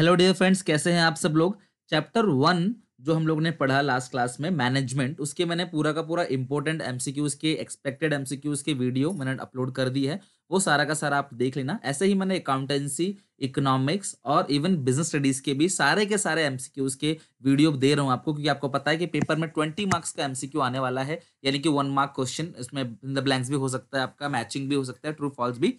Hello dear friends कैसे हैं आप सब लोग? चैप्टर वन जो हम लोग ने पढ़ा लास्ट क्लास में मैनेजमेंट उसके मैंने पूरा का पूरा इंपॉर्टेंट एमसीक्यूज के एक्सपेक्टेड एमसीक्यूज के वीडियो मैंने अपलोड कर दी है। वो सारा का सारा आप देख लेना। ऐसे ही मैंने अकाउंटेंसी इकोनॉमिक्स और इवन बिज़नेस स्टडीज़ के भी सारे के सारे एमसीक्यूज के वीडियो दे रहा हूँ आपको, क्योंकि आपको पता है कि पेपर में ट्वेंटी मार्क्स का एमसीक्यू आने वाला है। यानी कि वन मार्क क्वेश्चन इसमें इन द ब्लैंक्स भी हो सकता है, आपका मैचिंग भी हो सकता है ट्रू फॉल्स भी।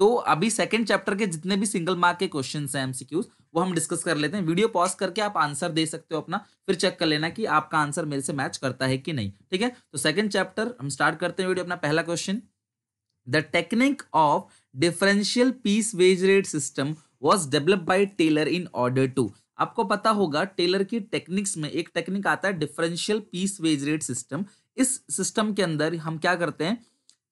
तो अभी सेकंड चैप्टर के जितने भी सिंगल मार्क के क्वेश्चन हैं एमसीक्यूज वो हम डिस्कस कर लेते हैं। वीडियो पॉज करके आप आंसर दे सकते हो अपना, फिर चेक कर लेना कि आपका आंसर मेरे से मैच करता है कि नहीं, ठीक है? तो सेकंड चैप्टर हम स्टार्ट करते हैं वीडियो अपना पहला question the technique of differential piece wage rate system was develop by Taylor in order to आपको पता होगा टेलर की टेक्निक्स में एक टेक्निक आता है differential piece wage rate system इस सिस्टम के अंदर हम क्या करते हैं?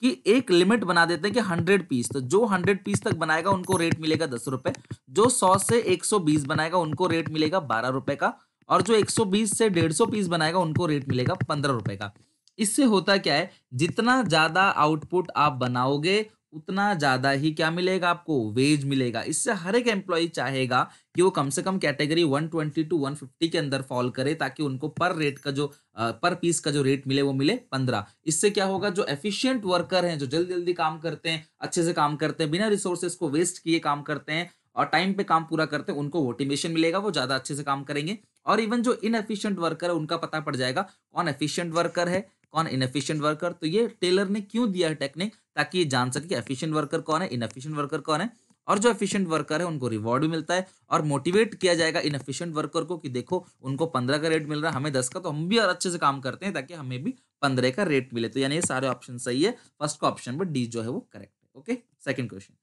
कि एक लिमिट बना देते हैं कि हंड्रेड पीस तो जो हंड्रेड पीस तक बनाएगा, उनको रेट मिलेगा दस रुपए। जो सौ से एक सौ बीस बनाएगा, उनको रेट मिलेगा बारह रुपए का। और जो एक सौ बीस से डेढ़ सौ पीस बनाएगा, उनको रेट मिलेगा पंद्रह रुपए का। इससे होता क्या है? जितना ज़्यादा आउटपुट आप बनाओगे उतना ज़्यादा ही क्या मिलेगा आपको? वेज मिलेगा। इससे हर एक एम्प्लॉय चाहेगा कि वो कम से कम कैटेगरी 120 टू 150 के अंदर फॉल करे ताकि उनको पर रेट का जो पर पीस का जो रेट मिले वो मिले 15 इससे क्या होगा? जो एफिशिएंट वर्कर हैं, जो जल्दी जल्दी काम करते हैं, अच्छे से काम करते हैं, बिना रिसोर्सेज को वेस्ट किए काम करते हैं और टाइम पे काम पूरा करते हैं, उनको मोटिवेशन मिलेगा, वो ज़्यादा अच्छे से काम करेंगे। और इवन जो इनएफिशिएंट वर्कर है, उनका पता पड़ जाएगा कौन एफिशिएंट वर्कर है कौन इनएफिशिएंट वर्कर तो ये टेलर ने क्यों दिया है टेक्निक ताकि ये जान सके कि एफिशिएंट वर्कर कौन है इनएफिशिएंट वर्कर कौन है। और जो एफिशिएंट वर्कर है, उनको रिवॉर्ड भी मिलता है और मोटिवेट किया जाएगा इनएफिशिएंट वर्कर को कि देखो, उनको पंद्रह का रेट मिल रहा है, हमें दस का तो हम भी और अच्छे से काम करते हैं ताकि हमें भी पंद्रह का रेट मिले। तो यानी ये सारे ऑप्शन सही है। फ़र्स्ट का ऑप्शन पर डी जो है वो करेक्ट है okay second question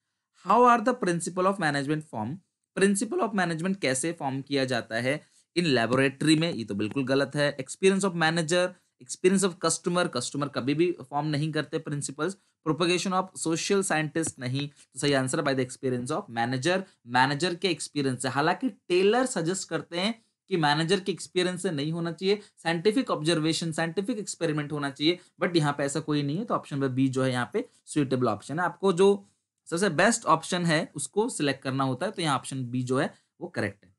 how are the principle of management form principle of management कैसे फॉर्म किया जाता है? इन लेबोरेटरी में, ये तो बिल्कुल गलत है। Experience of manager experience of customer customer कभी भी फॉर्म नहीं करते principles propagation of social scientist नहीं। तो सही answer by the experience of manager manager के एक्सपीरियंस से हालाँकि टेलर सजेस्ट करते हैं कि मैनेजर के एक्सपीरियंस से नहीं होना चाहिए। साइंटिफिक ऑब्जर्वेशन साइंटिफिक एक्सपेरिमेंट होना चाहिए। बट यहाँ पे ऐसा कोई नहीं है। तो ऑप्शन बी जो है यहाँ पे सुइटेबल ऑप्शन है। आपको जो सबसे बेस्ट ऑप्शन है, उसको सिलेक्ट करना होता है। तो यहाँ ऑप्शन बी जो है, वो करेक्ट है।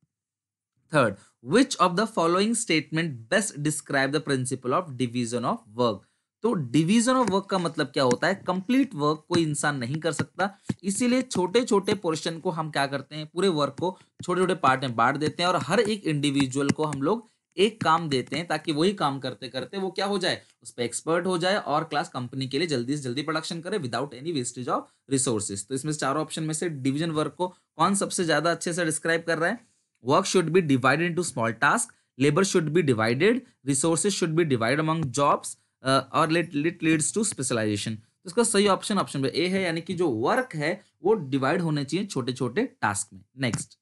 Third which of the following statement best describe the principle of division of work तो डिवीज़न ऑफ़ वर्क का मतलब क्या होता है? कंप्लीट वर्क कोई इंसान नहीं कर सकता। इसीलिए छोटे छोटे पोर्शन को हम क्या करते हैं? पूरे वर्क को छोटे छोटे पार्ट में बांट देते हैं और हर एक इंडिविजुअल को हम लोग एक काम देते हैं ताकि वही काम करते करते वो क्या हो जाए? उस पर एक्सपर्ट हो जाए और क्लास कंपनी के लिए जल्दी से जल्दी प्रोडक्शन करे without any wastage of resources तो इसमें चारों ऑप्शन में से डिवीज़न वर्क को कौन सबसे ज़्यादा अच्छे से डिस्क्राइब कर रहा है? Work should be divided into small tasks labor should be divided. Resources should be divided among jobs uh, or let it leads to specialization. तो इसका सही ऑप्शन ऑप्शन ए है यानी कि जो वर्क है वो डिवाइड होने चाहिए छोटे छोटे टास्क में. Next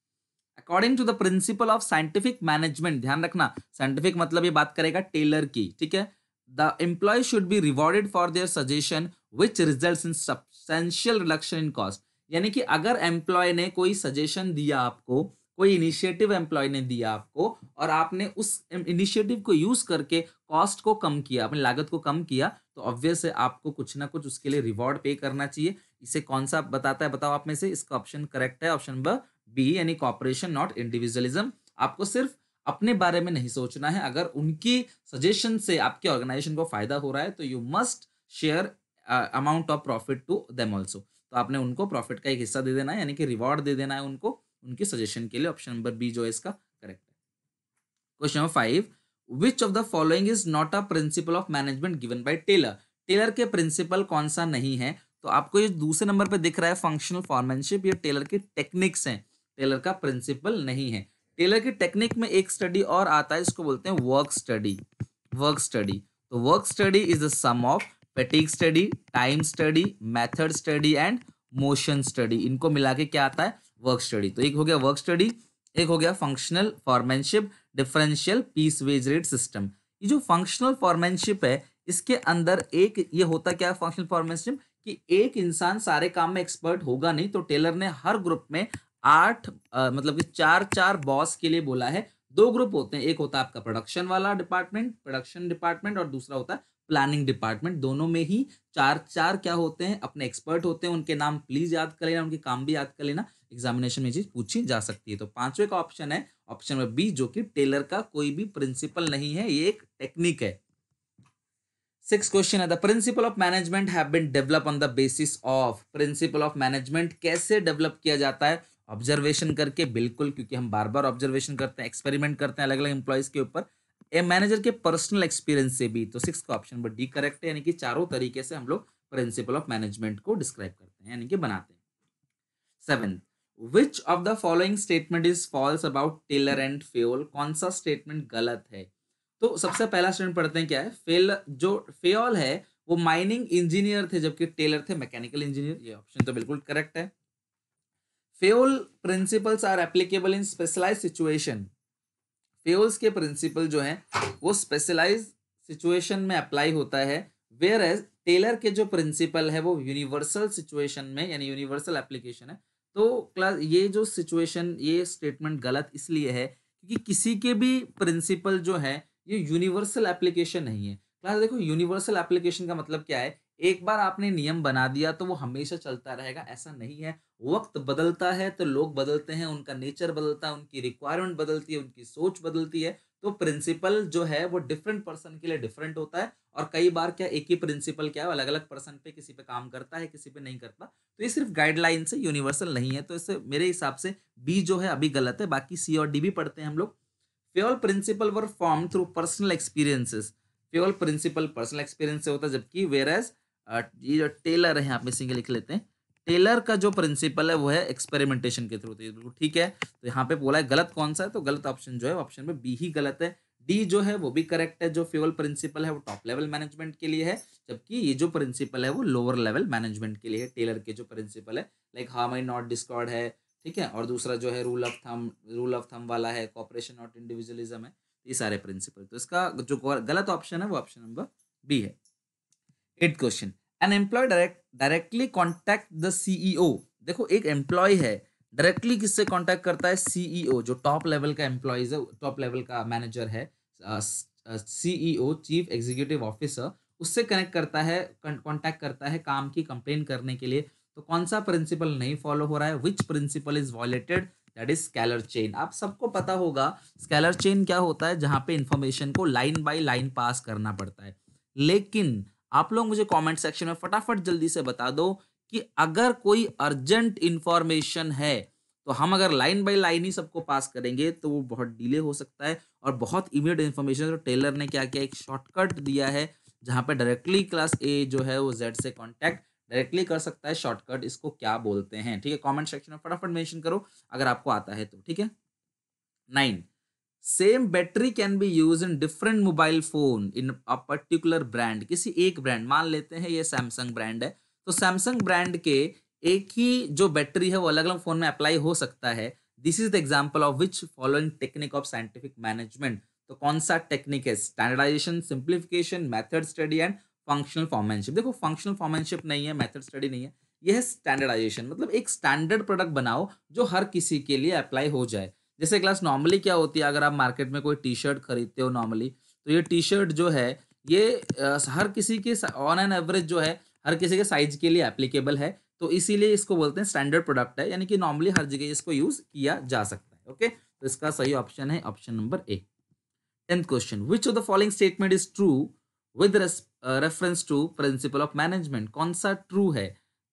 according to the principle of scientific management ध्यान रखना साइंटिफिक मतलब ये बात करेगा टेलर की ठीक है? The employ should be rewarded for their suggestion which result in substantial reduction in cost यानी कि अगर एम्प्लॉय ने कोई सजेशन दिया आपको कोई इनिशिएटिव एम्प्लॉय ने दिया आपको और आपने उस इनिशिएटिव को यूज़ करके कॉस्ट को कम किया अपनी लागत को कम किया तो ऑब्वियस है आपको कुछ ना कुछ उसके लिए रिवॉर्ड पे करना चाहिए। इसे कौन सा बताता है बताओ आप में से? इसका ऑप्शन करेक्ट है ऑप्शन नंबर बी यानी कॉपरेशन नॉट इंडिविजुअलिज्म आपको सिर्फ़ अपने बारे में नहीं सोचना है। अगर उनकी सजेशन से आपके ऑर्गेनाइजेशन को फ़ायदा हो रहा है तो you must share amount of profit to them also तो आपने उनको प्रॉफिट का एक हिस्सा दे देना है, यानी कि रिवॉर्ड दे देना है उनको। उनके सजेशन के लिए ऑप्शन नंबर बी जो है इसका करेक्ट है। Question number five which of the following is not a principle of management given by Taylor Taylor के प्रिंसिपल कौन सा नहीं है? तो आपको ये दूसरे नंबर पे दिख रहा है फंक्शनल फॉर्मेनशिप ये टेलर की टेक्निक्स हैं। टेलर का प्रिंसिपल नहीं है। टेलर की टेक्निक में एक स्टडी और आता है, इसको बोलते हैं वर्क स्टडी वर्क स्टडी तो work study is the sum of fatigue study time study method study and motion study इनको मिला के क्या आता है? वर्क स्टडी तो एक हो गया वर्क स्टडी एक हो गया functional foremanship differential piece wage rate system ये जो फंक्शनल फॉर्मेनशिप है, इसके अंदर एक ये होता क्या है फंक्शनल फॉर्मेनशिप कि एक इंसान सारे काम में एक्सपर्ट होगा नहीं तो टेलर ने हर ग्रुप में आठ मतलब कि चार चार बॉस के लिए बोला है। दो ग्रुप होते हैं, एक होता है आपका प्रोडक्शन वाला डिपार्टमेंट प्रोडक्शन डिपार्टमेंट और दूसरा होता है प्लानिंग डिपार्टमेंट दोनों में ही चार चार क्या होते हैं, अपने एक्सपर्ट होते हैं, उनके नाम प्लीज़ याद कर लेना, उनके काम भी याद कर लेना एग्जामिनेशन में चीज़ पूछी जा सकती है। तो पांचवे का ऑप्शन है ऑप्शन नंबर बी जो कि टेलर का कोई भी प्रिंसिपल नहीं है, ये एक टेक्निक है। सिक्स क्वेश्चन है the principle of management have been develop on the basis of principle of management कैसे डेवलप किया जाता है? ऑब्जर्वेशन करके, बिल्कुल, क्योंकि हम बार बार ऑब्जर्वेशन करते हैं एक्सपेरिमेंट करते हैं अलग अलग एम्प्लॉयज़ के ऊपर। ए मैनेजर के पर्सनल एक्सपीरियंस से भी तो सिक्स का ऑप्शन नंबर डी करेक्ट है, यानी कि चारों तरीके से हम लोग प्रिंसिपल ऑफ़ मैनेजमेंट को डिस्क्राइब करते हैं, यानी कि बनाते हैं। Seven which of the following statement is false about Taylor and Fayol कौन सा स्टेटमेंट गलत है? तो सबसे पहला स्टेटमेंट पढ़ते हैं, क्या है? फेल जो फेल है, वो माइनिंग इंजीनियर थे, जबकि टेलर थे मैकेनिकल इंजीनियर ये ऑप्शन तो बिल्कुल करेक्ट है। Fayol principles are applicable in specialize situation Fayol's के प्रिंसिपल जो हैं, वो स्पेशलाइज सिचुएशन में अप्लाई होता है वेयर एज टेलर के जो प्रिंसिपल है, वो यूनिवर्सल सिचुएशन में, यानी यूनिवर्सल एप्लीकेशन है तो क्लास ये जो सिचुएशन ये स्टेटमेंट गलत इसलिए है, क्योंकि किसी के भी प्रिंसिपल जो है, ये यूनिवर्सल एप्लीकेशन नहीं है। क्लास देखो यूनिवर्सल एप्लीकेशन का मतलब क्या है? एक बार आपने नियम बना दिया तो वो हमेशा चलता रहेगा, ऐसा नहीं है। वक्त बदलता है तो लोग बदलते हैं, उनका नेचर बदलता है, उनकी रिक्वायरमेंट बदलती है, उनकी सोच बदलती है। तो प्रिंसिपल जो है वो डिफरेंट पर्सन के लिए डिफरेंट होता है और कई बार क्या एक ही प्रिंसिपल क्या है अलग अलग पर्सन पे किसी पे काम करता है, किसी पे नहीं करता। तो ये सिर्फ़ गाइडलाइन से यूनिवर्सल नहीं है तो इससे मेरे हिसाब से बी जो है अभी गलत है, बाकी सी और डी भी पढ़ते हैं हम लोग। Fayol principle were form through personal experiences Fayol principle personal experience से होता है, जबकि वेर एज ये जो टेलर है यहाँ पे सिंगल लिख लेते हैं। टेलर का जो प्रिंसिपल है, वो है एक्सपेरिमेंटेशन के थ्रू बिल्कुल ठीक है। तो यहाँ पे बोला है, गलत कौन सा है? तो गलत ऑप्शन जो है ऑप्शन में बी ही गलत है। डी जो है, वो भी करेक्ट है, जो फ्यूल प्रिंसिपल है, वो टॉप लेवल मैनेजमेंट के लिए है। जबकि ये जो प्रिंसिपल है, वो लोअर लेवल मैनेजमेंट के लिए है, टेलर के जो प्रिंसिपल है। Like how my not discord है। ठीक है? और दूसरा जो है rule of thumb rule of thumb वाला है कॉपरेशन नॉट इंडिविजुअलिज्म है। ये सारे प्रिंसिपल तो इसका जो गलत ऑप्शन है, वो ऑप्शन नंबर बी है। Eight question an employee direct directly contact the CEO देखो, एक एम्प्लॉय है डायरेक्टली किससे कॉन्टैक्ट करता है? सीईओ जो टॉप लेवल का एम्प्लॉयज़ है टॉप लेवल का मैनेजर है सीईओ चीफ एग्जीक्यूटिव ऑफिसर उससे कनेक्ट करता है कॉन्टैक्ट करता है काम की कंप्लेन करने के लिए। तो कौन सा प्रिंसिपल नहीं फॉलो हो रहा है? Which principle is violated that is scalar chain आप सबको पता होगा स्कैलर चेन क्या होता है? जहाँ पे इंफॉर्मेशन को लाइन बाई लाइन पास करना पड़ता है। लेकिन आप लोग मुझे कमेंट सेक्शन में फटाफट जल्दी से बता दो कि अगर कोई अर्जेंट इंफॉर्मेशन है तो हम अगर लाइन बाय लाइन ही सबको पास करेंगे तो वो बहुत डिले हो सकता है। और बहुत इमीडिएट इन्फॉर्मेशन तो टेलर ने क्या किया? एक शॉर्टकट दिया है, जहाँ पे डायरेक्टली क्लास ए जो है, वो जेड से कॉन्टैक्ट डायरेक्टली कर सकता है। शॉर्टकट इसको क्या बोलते हैं? ठीक है कमेंट सेक्शन में फटाफट मेंशन करो, अगर आपको आता है तो ठीक है? Nine same battery can be use in different mobile phone in a particular brand किसी एक ब्रांड मान लेते हैं ये सैमसंग ब्रांड है तो सैमसंग ब्रांड के एक ही जो बैटरी है वो अलग अलग फ़ोन में अप्लाई हो सकता है। This is the example of which following technique of scientific management तो कौन सा टेक्निक है? Standardisation simplification method study and functional foremanship देखो फंक्शनल फॉर्मेनशिप नहीं है मेथड स्टडी नहीं है। यह है स्टैंडर्डाइजेशन मतलब एक स्टैंडर्ड प्रोडक्ट बनाओ जो हर किसी के लिए अप्लाई हो जाए। जैसे क्लास नॉर्मली क्या होती है, अगर आप मार्केट में कोई टी शर्ट खरीदते हो नॉर्मली तो ये टी शर्ट जो है, ये हर किसी के ऑन एन एवरेज जो है, हर किसी के साइज़ के लिए एप्लीकेबल है। तो इसीलिए इसको बोलते हैं स्टैंडर्ड प्रोडक्ट है, यानी कि नॉर्मली हर जगह इसको यूज़ किया जा सकता है ओके तो इसका सही ऑप्शन है option number A tenth question which of the following statement is true with reference to principle of management कौन सा ट्रू है?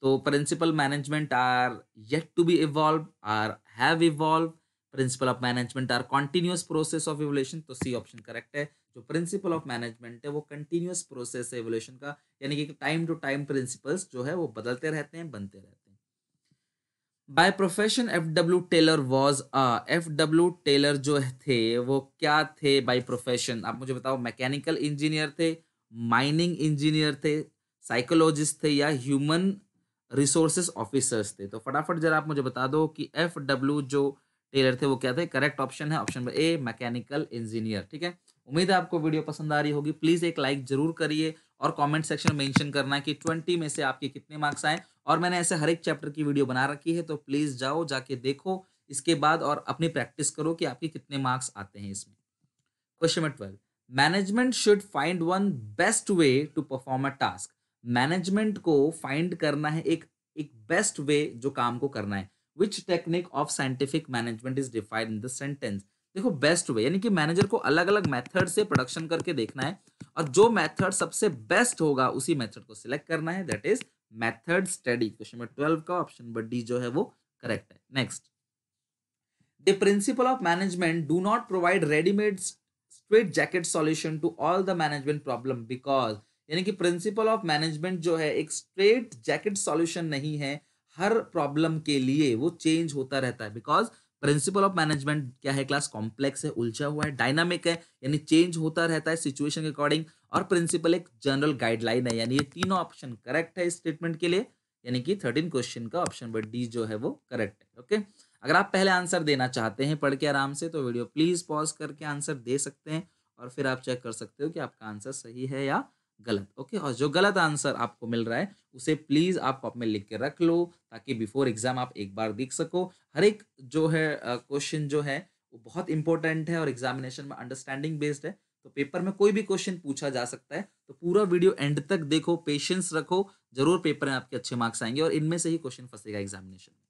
तो principle management are yet to be evolve are have evolve principle of management are continuous process of evolution तो C option correct है। जो principal of management है, वो continuous process है एवोल्यूशन का। यानी कि टाइम टू टाइम प्रिंसिपल्स जो है, वो बदलते रहते हैं, बनते रहते हैं। By profession F W Taylor was F W Taylor जो थे, वो क्या थे बाय प्रोफेशन आप मुझे बताओ मैकेनिकल इंजीनियर थे माइनिंग इंजीनियर थे साइकोलॉजिस्ट थे या ह्यूमन रिसोर्सेज ऑफिसर्स थे? तो फटाफट जरा आप मुझे बता दो कि एफ़ डब्ल्यू जो टेलर थे, वो क्या थे? करेक्ट ऑप्शन है option number A mechanical engineer ठीक है? उम्मीद है आपको वीडियो पसंद आ रही होगी। प्लीज़ एक लाइक ज़रूर करिए और कमेंट सेक्शन में मेंशन करना कि ट्वेंटी में से आपके कितने मार्क्स आए। और मैंने ऐसे हर एक चैप्टर की वीडियो बना रखी है तो प्लीज़ जाओ, जाके देखो। इसके बाद और अपनी प्रैक्टिस करो कि आपके कितने मार्क्स आते हैं इसमें। Question number twelve management should find one best way to perform a task management को फाइंड करना है एक एक बेस्ट वे जो काम को करना है। Which technique of scientific management is defined in the sentence देखो बेस्ट वे यानी कि मैनेजर को अलग अलग मेथड से प्रोडक्शन करके देखना है, और जो मेथड सबसे बेस्ट होगा, उसी मेथड को सिलेक्ट करना है that is method study question number twelve का ऑप्शन नंबर डी जो है वो करेक्ट है। Next the principle of management do not provide readymade straitjacket solution to all the management problem because यानी कि प्रिंसिपल ऑफ़ मैनेजमेंट जो है, एक स्ट्रेट जैकेट सॉल्यूशन नहीं है हर प्रॉब्लम के लिए वो चेंज होता रहता है। बिकॉज़ प्रिंसिपल ऑफ़ मैनेजमेंट क्या है? क्लास कॉम्प्लेक्स है, उलझा हुआ है डायनामिक है, यानी चेंज होता रहता है सिचुएशन के अकॉर्डिंग और प्रिंसिपल एक जनरल गाइडलाइन है। यानी ये तीनों ऑप्शन करेक्ट है इस स्टेटमेंट के लिए, यानी कि थर्टीन क्वेश्चन का ऑप्शन नंबर डी जो है वो करेक्ट है ओके अगर आप पहले आंसर देना चाहते हैं पढ़ के आराम से तो वीडियो प्लीज़ पॉज करके आंसर दे सकते हैं और फिर आप चेक कर सकते हो कि आपका आंसर सही है या गलत, ओके? और जो गलत आंसर आपको मिल रहा है, उसे प्लीज़ आप कॉप में लिख के रख लो, ताकि बिफोर एग्ज़ाम आप एक बार देख सको। हर एक जो है क्वेश्चन जो है, वो बहुत इंपॉर्टेंट है और एग्जामिनेशन में अंडरस्टैंडिंग बेस्ड है। तो पेपर में कोई भी क्वेश्चन पूछा जा सकता है। तो पूरा वीडियो एंड तक देखो पेशेंस रखो, ज़रूर पेपर में आपके अच्छे मार्क्स आएँगे और इनमें से ही क्वेश्चन फंसेगा एग्जामिनेशन में।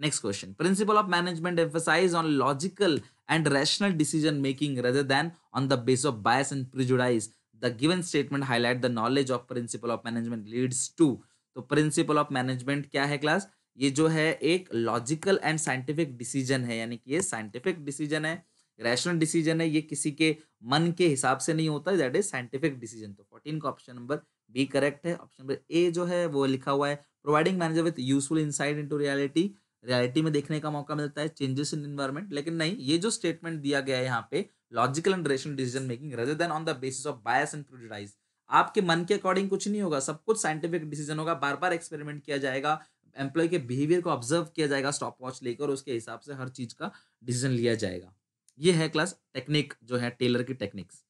Next question principle of management emphasize on logical and rational decision making rather than on the base of bias and prejudice the given statement highlight the knowledge of principle of management leads to. तो principle of management क्या है class ये जो है एक logical and scientific decision है, यानी कि ये साइंटिफिक डिसीज़न है रैशनल डिसीज़न है, ये किसी के मन के हिसाब से नहीं होता दैट इज़ साइंटिफिक डिसीज़न तो फोर्टीन का ऑप्शन नंबर बी करेक्ट है. ऑप्शन नंबर ए जो है वो लिखा हुआ है providing manager with useful insight into reality reality में देखने का मौका मिलता है चेंजेस इन एनवायरमेंट लेकिन नहीं, ये जो स्टेटमेंट दिया गया है यहाँ पे logical and rational decision making rather than on the basis of bias and prejudice आपके मन के अकॉर्डिंग कुछ नहीं होगा, सब कुछ साइंटिफिक डिसीज़न होगा बार बार एक्सपेरिमेंट किया जाएगा एम्प्लॉय के बिहेवियर को ऑब्ज़र्व किया जाएगा स्टॉप वॉच लेकर उसके हिसाब से हर चीज़ का डिसीज़न लिया जाएगा। ये है क्लास टेक्निक जो है टेलर की techniques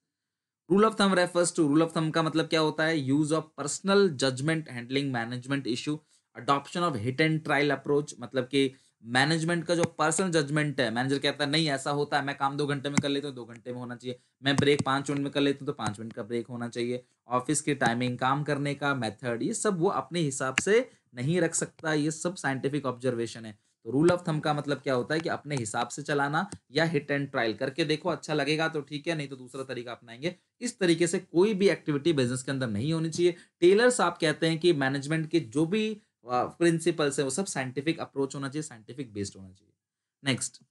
rule of thumb refers to rule of thumb का मतलब क्या होता है? Use of personal judgement handling management issue adoption of hit and trial approach मतलब कि मैनेजमेंट का जो पर्सनल जजमेंट है मैनेजर कहता है, नहीं, ऐसा होता है, मैं काम दो घंटे में कर लेता हूँ, दो घंटे में होना चाहिए। मैं ब्रेक पाँच मिनट में कर लेता हूँ तो पाँच मिनट का ब्रेक होना चाहिए। ऑफ़िस की टाइमिंग काम करने का मेथड ये सब वो अपने हिसाब से नहीं रख सकता, ये सब साइंटिफिक ऑब्जर्वेशन है। तो रूल ऑफ़ थम का मतलब क्या होता है कि अपने हिसाब से चलाना या हिट एंड ट्रायल करके देखो अच्छा लगेगा तो ठीक है, नहीं तो दूसरा तरीका अपनाएँगे। इस तरीके से कोई भी एक्टिविटी बिज़नेस के अंदर नहीं होनी चाहिए। टेलर्स आप कहते हैं कि मैनेजमेंट के जो भी प्रिंसिपल्स है, वो सब साइंटिफिक अप्रोच होना चाहिए साइंटिफिक बेस्ड होना चाहिए। Next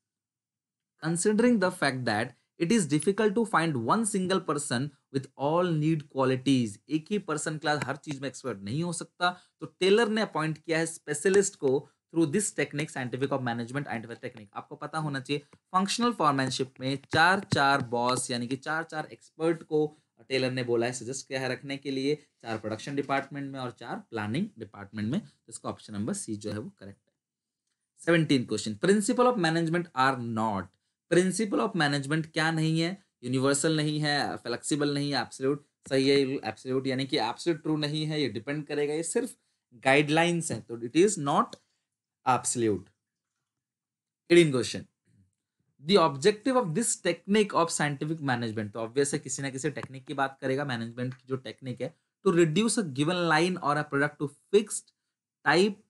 considering the fact that it is difficult to find one single person with all need qualities एक ही पर्सन क्लास हर चीज़ में एक्सपर्ट नहीं हो सकता तो टेलर ने अपॉइंट किया है स्पेशलिस्ट को through this technique scientific of management and technique आपको पता होना चाहिए फंक्शनल फॉर्मेनशिप में चार चार बॉस यानी कि चार चार एक्सपर्ट को टेलर ने बोला है सजेस्ट किया है रखने के लिए चार प्रोडक्शन डिपार्टमेंट में और चार प्लानिंग डिपार्टमेंट में। तो इसका ऑप्शन नंबर सी जो है वो करेक्ट है। Seventeen question principle of management are not principle of management क्या नहीं है? यूनिवर्सल नहीं है फ्लेक्सिबल नहीं है एब्सोल्यूट सही है एब्सोल्यूट यानी कि एब्सोल्यूट ट्रू नहीं है, ये डिपेंड करेगा, ये सिर्फ़ गाइडलाइंस है। तो it is not absolute eighteen question the objective of this technique of scientific management तो ऑब्वियस है, किसी ना किसी टेक्निक की बात करेगा मैनेजमेंट की जो टेक्निक है to reduce a given line और a product to fixed type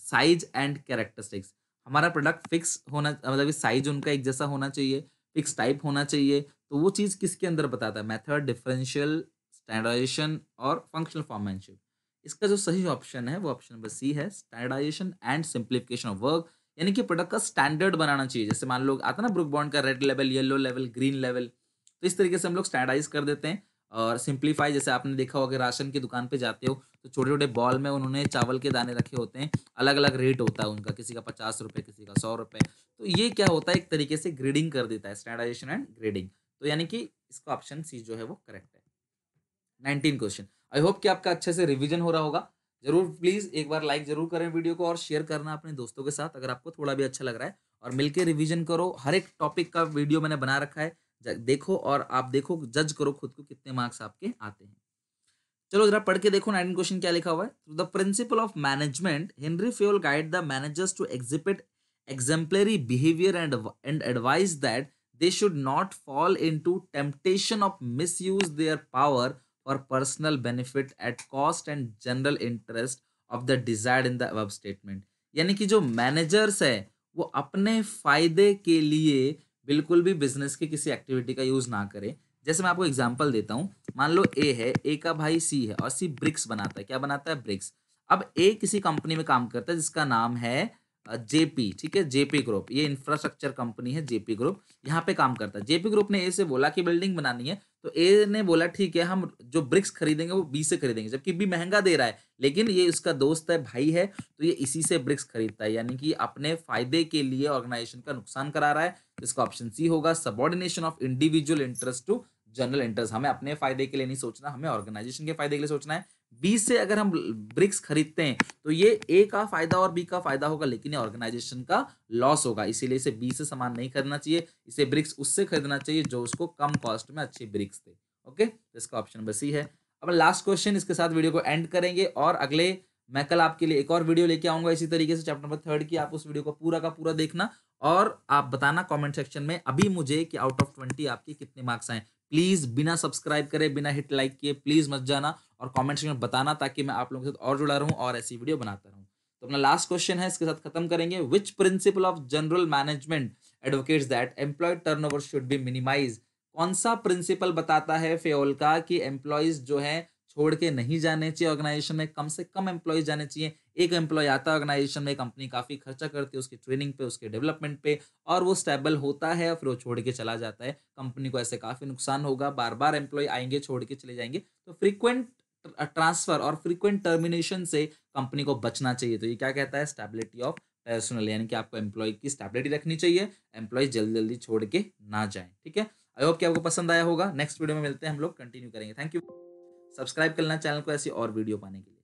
size and characteristics हमारा प्रोडक्ट फिक्स होना मतलब साइज़ उनका एक जैसा होना चाहिए फिक्स टाइप होना चाहिए तो वो चीज़ किसके अंदर बताता है? मेथड डिफरेंशियल स्टैंडर्डाइजेशन और फंक्शनल फॉर्मेनशिप इसका जो सही ऑप्शन है, वो ऑप्शन नंबर सी है standardization and simplification of work यानी कि प्रोडक्ट का स्टैंडर्ड बनाना चाहिए। जैसे मान लो, आता ना ब्रुक बॉन्ड का red level yellow level green level तो इस तरीके से हम लोग स्टैंडाइज कर देते हैं और सिंप्लीफाई जैसे आपने देखा होगा राशन की दुकान पे जाते हो तो छोटे छोटे बॉल में उन्होंने चावल के दाने रखे होते हैं अलग अलग रेट होता है उनका, किसी का पचास रुपये किसी का सौ रुपये तो ये क्या होता है, एक तरीके से ग्रेडिंग कर देता है स्टैंडर्डाइजेशन एंड ग्रेडिंग तो यानी कि इसका ऑप्शन सी जो है वो करेक्ट है। नाइनटीन क्वेश्चन आई होप कि आपका अच्छे से रिविजन हो रहा होगा। ज़रूर प्लीज़ एक बार लाइक ज़रूर करें वीडियो को और शेयर करना अपने दोस्तों के साथ, अगर आपको थोड़ा भी अच्छा लग रहा है। और मिलकर रिवीजन करो। हर एक टॉपिक का वीडियो मैंने बना रखा है। देखो और आप देखो जज करो खुद को कितने मार्क्स आपके आते हैं। चलो जरा पढ़ के देखो नाइन क्वेश्चन क्या लिखा हुआ है। The principle of management Henry Fayol guide the managers to exhibit exemplary behaviour and and advise that they should not fall into temptation of misuse their power for personal benefit at cost and general interest of the desired in the above statement. यानी कि जो managers है, वो अपने फ़ायदे के लिए बिल्कुल भी बिज़नेस के किसी एक्टिविटी का यूज़ ना करें। जैसे मैं आपको एग्जांपल देता हूँ। मान लो ए है ए का भाई सी है और सी ब्रिक्स बनाता है। क्या बनाता है? ब्रिक्स अब ए किसी कंपनी में काम करता है जिसका नाम है जेपी, ठीक है? JP group. ये इंफ्रास्ट्रक्चर कंपनी है, जेपी ग्रुप। यहाँ पे काम करता है। जेपी ग्रुप ने ए से बोला कि बिल्डिंग बनानी है तो ए ने बोला, ठीक है, हम जो ब्रिक्स खरीदेंगे, वो बी से खरीदेंगे। जबकि बी महँगा दे रहा है, लेकिन ये उसका दोस्त है, भाई है तो ये इसी से ब्रिक्स खरीदता है। यानी कि अपने फ़ायदे के लिए ऑर्गेनाइजेशन का नुकसान करा रहा है। इसका ऑप्शन सी होगा subordination of individual interest to general interest हमें अपने फ़ायदे के लिए नहीं सोचना, हमें ऑर्गेनाइजेशन के फ़ायदे के लिए सोचना है। बी से अगर हम ब्रिक्स खरीदते हैं तो ये ए का फ़ायदा और बी का फ़ायदा होगा, लेकिन ये ऑर्गेनाइजेशन का लॉस होगा। इसीलिए इसे बी से सामान नहीं खरीदना चाहिए, इसे ब्रिक्स उससे खरीदना चाहिए जो उसको कम कॉस्ट में अच्छी ब्रिक्स दे। ओके तो इसका ऑप्शन बस ही है। अब लास्ट क्वेश्चन इसके साथ वीडियो को एंड करेंगे और अगले, मैं कल आपके लिए एक और वीडियो लेके आऊँगा इसी तरीके से चैप्टर नंबर थर्ड की। आप उस वीडियो को पूरा का पूरा देखना और आप बताना कमेंट सेक्शन में अभी मुझे कि आउट ऑफ़ ट्वेंटी आपके कितने मार्क्स आए। प्लीज़ बिना सब्सक्राइब करे, बिना हिट लाइक किए, प्लीज़ मत जाना और कमेंट सेक्शन में बताना ताकि मैं आप लोगों के साथ और जुड़ा रहूँ और ऐसी वीडियो बनाता रहूँ। तो अपना लास्ट क्वेश्चन है, इसके साथ खत्म करेंगे। Which principle of general management advocates that employee turnover should be minimize कौन सा प्रिंसिपल बताता है फेओल का कि एम्प्लॉयज़ जो है, छोड़ के नहीं जाने चाहिए ऑर्गेनाइजेशन में, कम से कम एम्प्लॉयज़ जाने चाहिए? एक एम्प्लॉय आता है ऑर्गेनाइजेशन में कंपनी काफ़ी खर्चा करती है, उसकी ट्रेनिंग पे, उसके डेवलपमेंट पे, और वो स्टेबल होता है और फिर वो छोड़ के चला जाता है। कंपनी को ऐसे काफ़ी नुकसान होगा बार बार एम्प्लॉय आएँगे, छोड़ के चले जाएँगे। तो फ्रीक्वेंट ट्रांसफ़र और फ्रीक्वेंट टर्मिनेशन से कंपनी को बचना चाहिए। तो ये क्या कहता है? स्टेबिलिटी ऑफ़ पर्सनल यानी कि आपको एम्प्लॉय की स्टेबिलिटी रखनी चाहिए। एम्प्लॉय जल्दी जल्दी छोड़ के ना जाए, ठीक है? आई होप कि आपको पसंद आया होगा। नेक्स्ट वीडियो में मिलते हैं हम लोग कंटिन्यू करेंगे। थैंक यू सब्सक्राइब करना चैनल को ऐसी और वीडियो पाने के लिए।